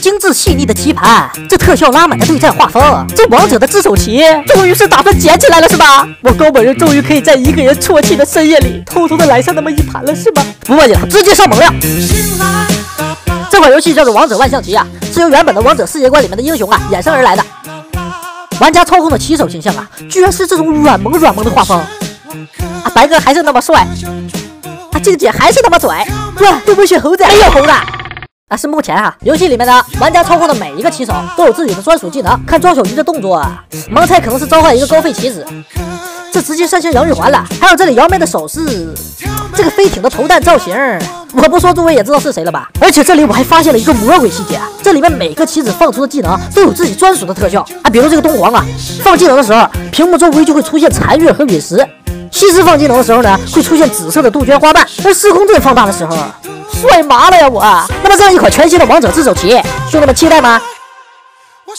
精致细腻的棋盘，这特效拉满的对战画风，这王者的自走棋，终于是打算捡起来了是吧？我高本人终于可以在一个人啜泣的深夜里，偷偷的来上那么一盘了是吧？不墨迹了，直接上猛料。这款游戏叫做《王者万象棋》啊，是由原本的王者世界观里面的英雄啊衍生而来的。玩家操控的棋手形象啊，居然是这种软萌软萌的画风啊！白哥还是那么帅啊，静姐还是那么拽，哇！对不起猴子，没有猴子。啊，是目前啊，游戏里面的玩家操控的每一个棋手都有自己的专属技能。看庄小鱼的动作，盲猜可能是召唤一个高费棋子，这直接三星杨玉环了。还有这里姚妹的手势，这个飞艇的投弹造型，我不说诸位也知道是谁了吧？而且这里我还发现了一个魔鬼细节，这里面每个棋子放出的技能都有自己专属的特效啊，比如这个东皇啊，放技能的时候，屏幕周围就会出现残月和陨石；西施放技能的时候呢，会出现紫色的杜鹃花瓣；而司空震放大的时候。帅麻了呀我！那么这样一款全新的王者自走棋，兄弟们期待吗？我